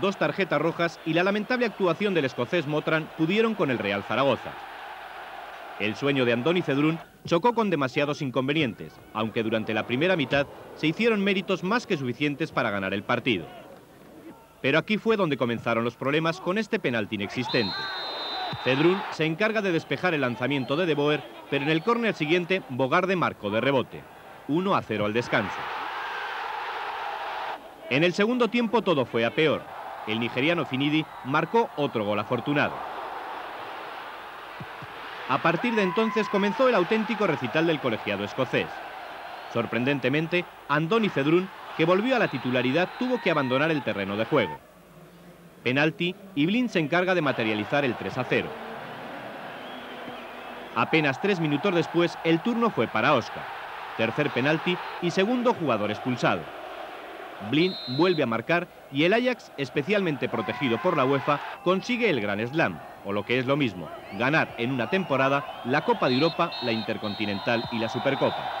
dos tarjetas rojas y la lamentable actuación del escocés Motran pudieron con el Real Zaragoza. El sueño de Andoni Cedrún chocó con demasiados inconvenientes, aunque durante la primera mitad se hicieron méritos más que suficientes para ganar el partido. Pero aquí fue donde comenzaron los problemas con este penalti inexistente. Cedrún se encarga de despejar el lanzamiento de De Boer, pero en el córner siguiente Bogarde marcó de rebote. 1 a 0 al descanso. En el segundo tiempo todo fue a peor. El nigeriano Finidi marcó otro gol afortunado. A partir de entonces comenzó el auténtico recital del colegiado escocés. Sorprendentemente, Andoni Cedrún, que volvió a la titularidad, tuvo que abandonar el terreno de juego. Penalti y Blin se encarga de materializar el 3 a 0. Apenas tres minutos después, el turno fue para Oscar. Tercer penalti y segundo jugador expulsado. Blin vuelve a marcar y el Ajax, especialmente protegido por la UEFA, consigue el Gran Slam, o lo que es lo mismo, ganar en una temporada la Copa de Europa, la Intercontinental y la Supercopa.